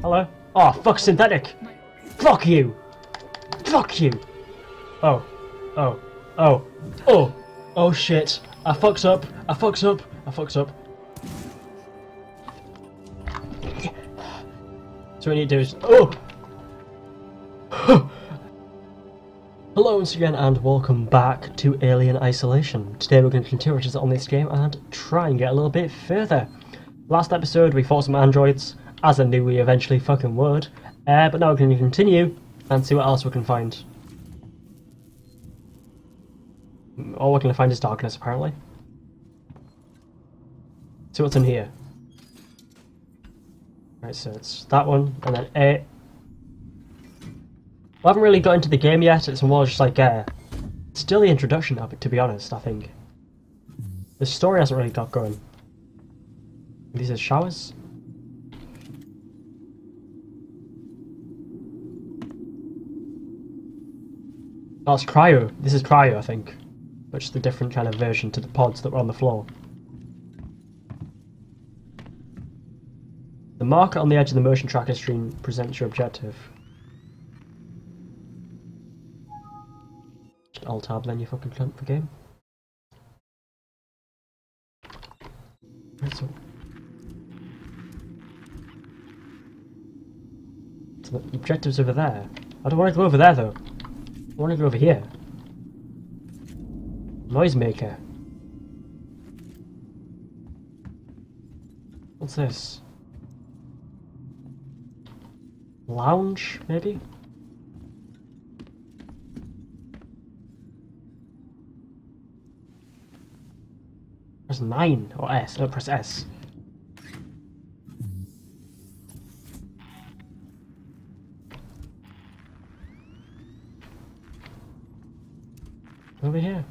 Hello? Oh, fuck synthetic! Fuck you! Fuck you! Oh. Oh. Oh. Oh! Oh shit. I fucks up. I fucks up. I fucks up. So what we need to do is... Oh! Hello once again and welcome back to Alien Isolation. Today we're going to continue on this game and try and get a little bit further. Last episode we fought some androids, as I knew we eventually fucking would, uh, but now going to continue and see what else we can find. All we're going to find is darkness apparently. See what's in here. Right, so it's that one, and then A. I haven't really got into the game yet, it's more just like, uh, still the introduction of it, to be honest, I think. The story hasn't really got going. These are showers? Oh, it's cryo. This is cryo, I think. Which is a different kind of version to the pods that were on the floor. The marker on the edge of the motion tracker screen presents your objective. Alt tab then you fucking cunt for game. Right, so. so the objective's over there. I don't want to go over there though. I want to go over here. Noisemaker. What's this? Lounge, maybe? Press 9 or S. No, press S. Over here.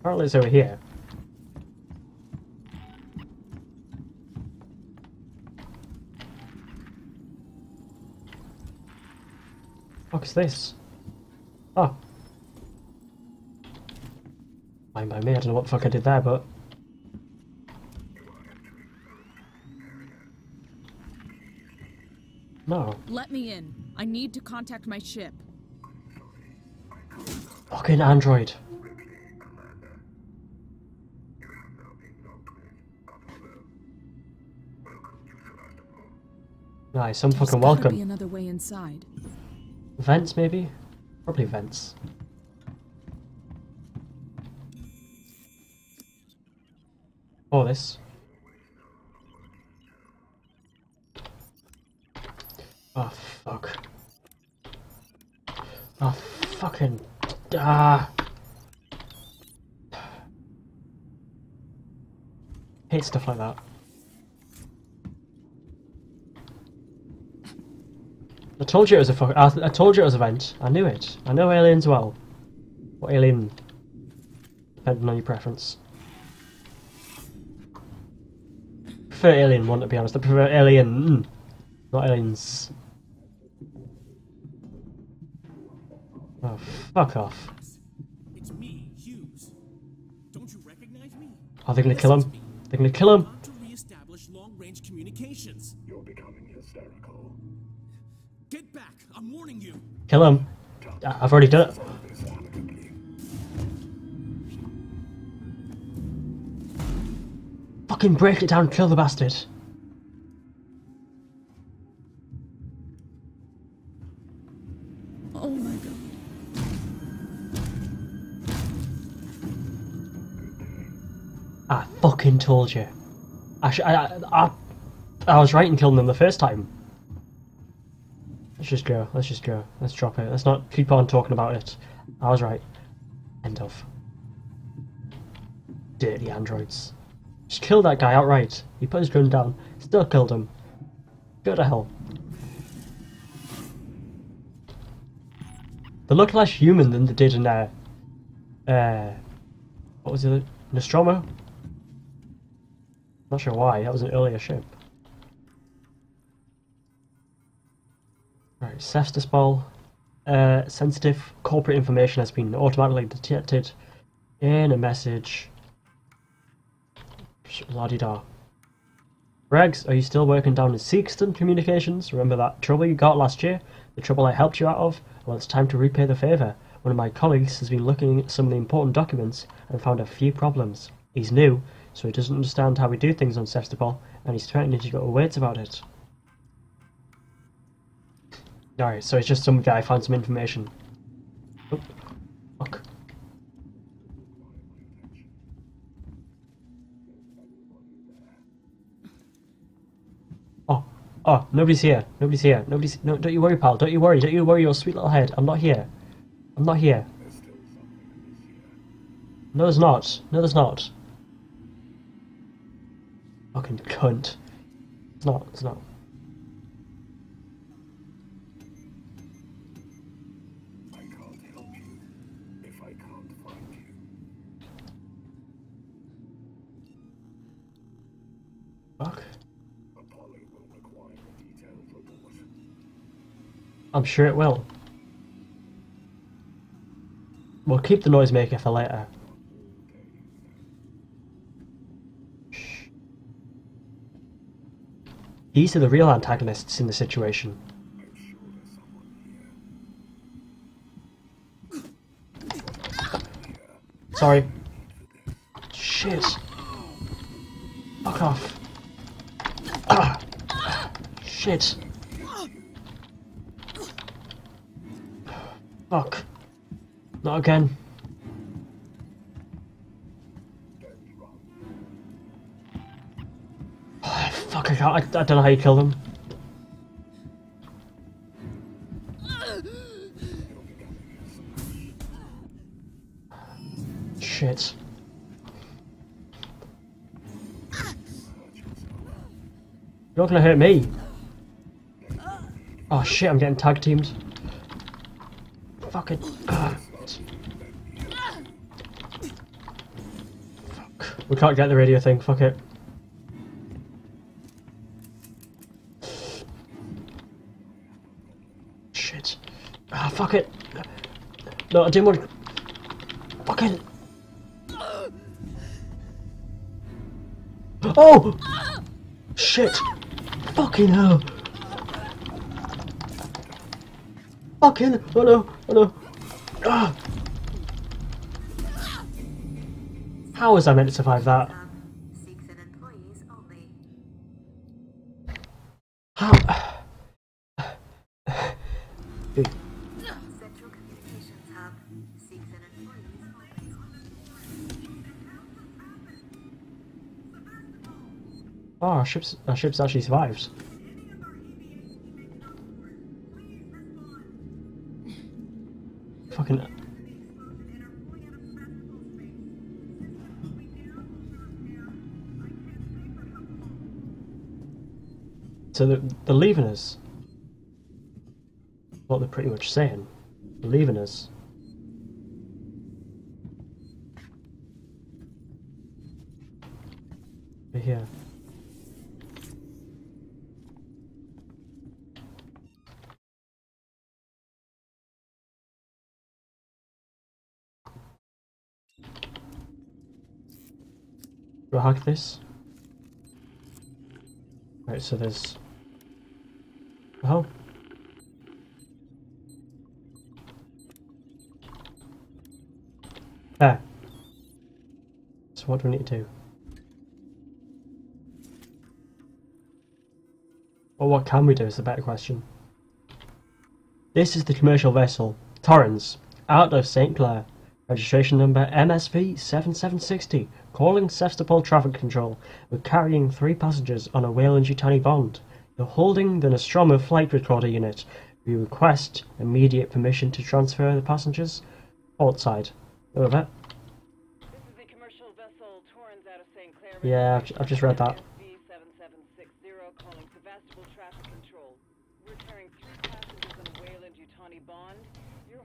Apparently it's over here. What's this? Ah. Oh. Fine by me, I don't know what the fuck I did there, but... No. Let me in. I need to contact my ship. Fucking android. Nice, I'm There's fucking welcome. Be another way inside. Vents, maybe? Probably vents. Oh, this. Oh, fuck. Oh, fucking. Ah. Hate stuff like that. I told you it was a fuck. I, I told you it was a vent. I knew it. I know aliens well. What alien? Depending on your preference. prefer alien one to be honest. I prefer alien, not aliens. Fuck off. It's me, Hughes. Don't you recognize me? Oh, Are they gonna kill him? They're gonna kill him. I'm to reestablish long-range communications. You're becoming hysterical. Get back! I'm warning you. Kill him. I- I've already done it. Fucking break it down, kill the bastard. Fucking told you. I, sh- I, I, I, was right in killing them the first time. Let's just go. Let's just go. Let's drop it. Let's not keep on talking about it. I was right. End of. Dirty androids. Just killed that guy outright. He put his gun down. Still killed him. Go to hell. They look less human than they did in uh, uh what was it? Nostromo? Not sure why, that was an earlier ship. Right, Cestus Uh, sensitive corporate information has been automatically detected in a message. La di da. Regs, are you still working down in Seegson Communications? Remember that trouble you got last year? The trouble I helped you out of? Well, it's time to repay the favour. One of my colleagues has been looking at some of the important documents and found a few problems. He's new, so he doesn't understand how we do things on Sevastopol, and he's threatening to go to Waits about it. Alright, so it's just some guy found some information. Oh, fuck. Oh, oh, nobody's here. Nobody's here. Nobody's. No, don't you worry, pal. Don't you worry. Don't you worry your sweet little head. I'm not here. I'm not here. No, there's not. No, there's not. Fucking cunt. It's not. It's not. I'm sure it will. We'll keep the noisemaker for later. These are the real antagonists in the situation. Sorry. Shit. Fuck off. Ah. Shit. Fuck. Not again. I. I, don't know how you kill them. Shit. You're not gonna hurt me. Oh shit, I'm getting tag teamed. Fucking. ah. Fuck. We can't get the radio thing, fuck it. Shit. Ah, fuck it. No, I didn't want to. Fucking. Oh! Shit! Fucking hell! Fucking! Oh no! Oh no! Ah! How was I meant to survive that? How? Oh, our ship's our ship's actually survived. Fucking. So they're, they're leaving us. What they're pretty much saying. They're leaving us. We're here. Do I hack this? Right, so there's... Oh. There. So what do we need to do? Well, what can we do is the better question. This is the commercial vessel, Torrens, out of St. Clair. Registration number MSV 7760, calling Sevastopol Traffic Control. We're carrying three passengers on a Weyland Yutani bond. You're holding the Nostromo flight recorder unit. We request immediate permission to transfer the passengers. outside. Over. This is the commercial vessel Torrens out of St. Clair. Yeah, I've, I've just read that. MSV 7760 calling Sevastopol Traffic Control. We're carrying three passengers on a Weyland Yutani bond.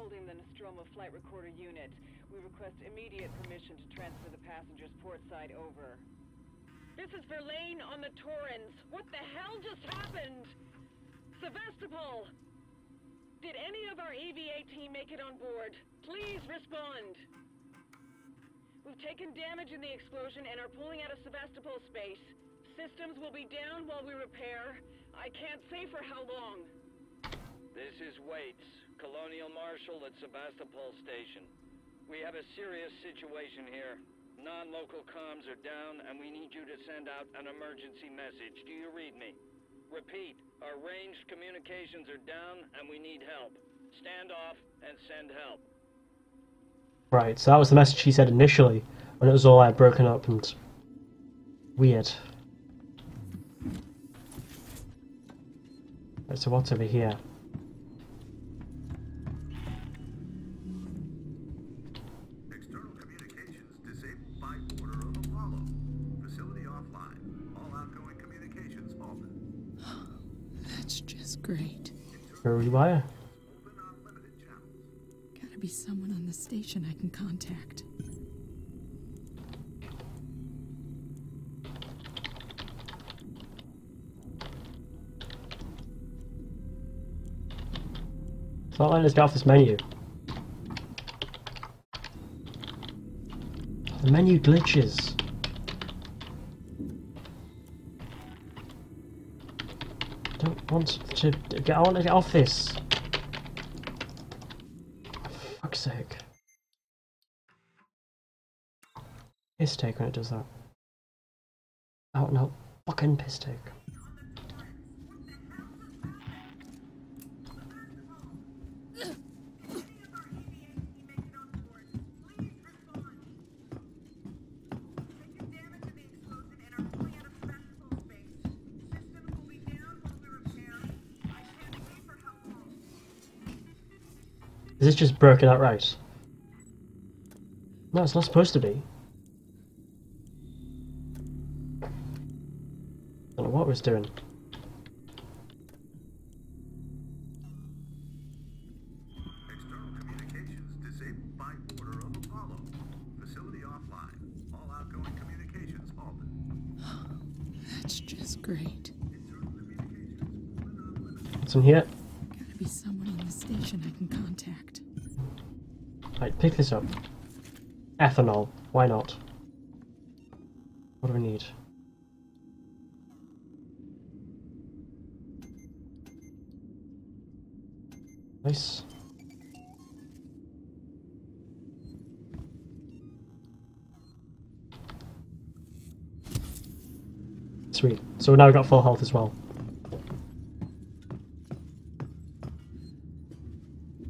Holding the Nostromo flight recorder unit. We request immediate permission to transfer the passengers port side over. This is Verlaine on the Torrens. What the hell just happened? Sevastopol! Did any of our EVA team make it on board? Please respond. We've taken damage in the explosion and are pulling out of Sevastopol space. systems will be down while we repair. I can't say for how long. This is Waits, Colonial Marshal at Sevastopol Station. We have a serious situation here. Non-local comms are down, and we need you to send out an emergency message. Do you read me? Repeat, our ranged communications are down, and we need help. Stand off and send help. Right, so that was the message he said initially, when it was all like broken up and weird. So what's over here? Rewire. Open on limited channels. Gotta be someone on the station I can contact. It's not letting us get off this menu. The menu glitches. Want to get on get off this. For fuck's sake. Piss take when it does that. Oh no, fucking piss take. Is this just broken outright? No, it's not supposed to be. I don't know what it was doing. External communications disabled by order of Apollo. Facility offline. All outgoing communications halted. That's just great. What's in here? Gotta be someone on the station I can contact. Right, pick this up. Ethanol. Why not? What do we need? Nice. Sweet. So now we've got full health as well.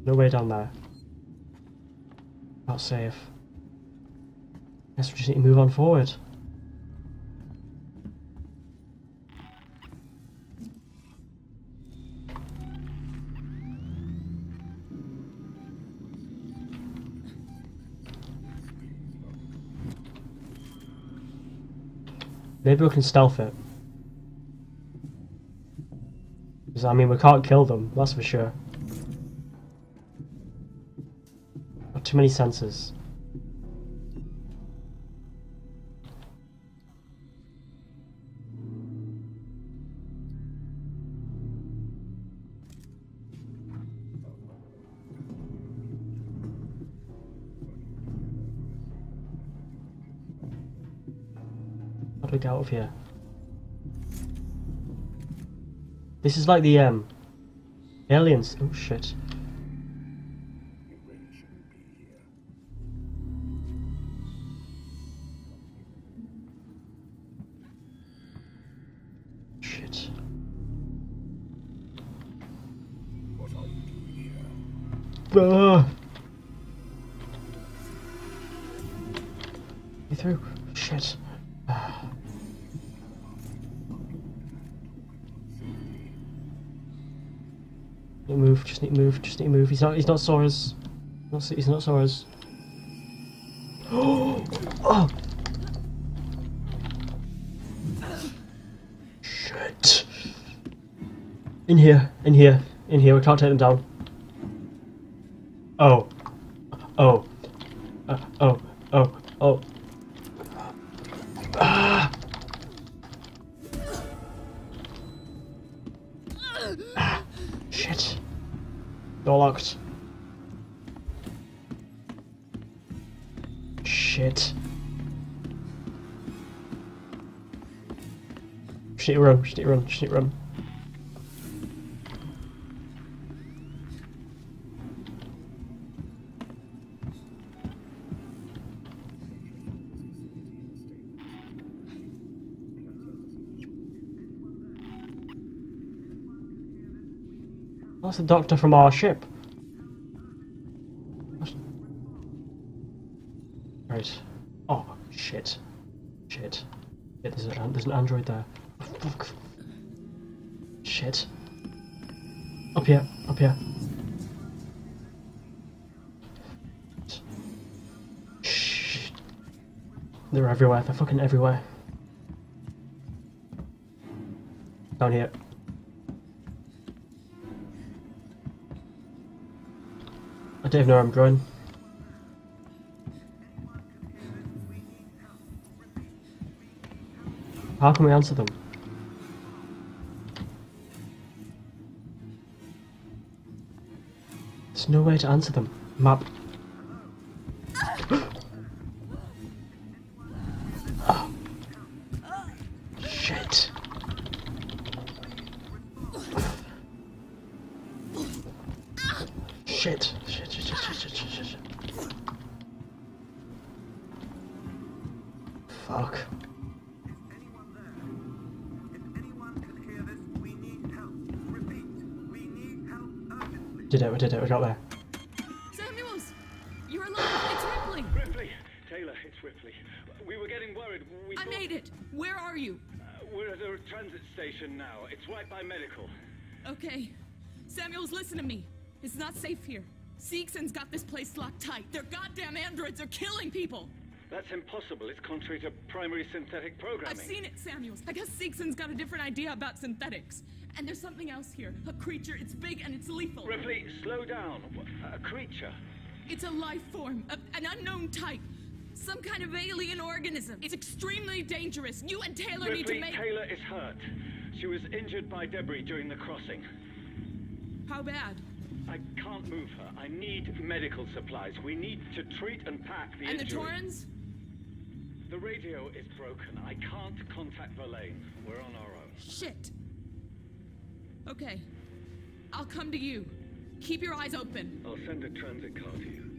No way down there. Safe. Guess we just need to move on forward. Maybe we can stealth it. I mean, we can't kill them, that's for sure. Too many sensors. How do we get out of here? This is like the um aliens. Oh shit. He's not he's not. Not, he's not us. oh! Shit. In here, in here, in here, we can't take them down. Oh. Oh. Uh, oh. Oh. Oh. Locked. Shit. To run, shit run, to run. The doctor from our ship. Right. Oh, shit. Shit. Yeah, there's, there's an android there. Shit. Up here, up here. They're everywhere, they're fucking everywhere. Down here. Don't even know where I'm going. How can we answer them? There's no way to answer them. Map. Did it, we did it, we got there. Samuels! You're alive! It's Ripley! Ripley! Taylor, it's Ripley. We were getting worried. We I thought- made it! Where are you? Uh, we're at a transit station now. It's right by medical. Okay. Samuels, listen to me. It's not safe here. Seegson's got this place locked tight. Their goddamn androids are killing people! That's impossible. It's contrary to primary synthetic programming. I've seen it, Samuels. I guess Seegson's got a different idea about synthetics. And there's something else here. A creature. It's big and it's lethal. Ripley, slow down. A creature. It's a life form, a, an unknown type. Some kind of alien organism. It's extremely dangerous. You and Taylor need to Ripley, make. Taylor is hurt. She was injured by debris during the crossing. How bad? I can't move her. I need medical supplies. We need to treat and pack the and the. Torrens? The radio is broken. I can't contact Verlaine. We're on our own. Shit. Okay. I'll come to you. Keep your eyes open. I'll send a transit car to you.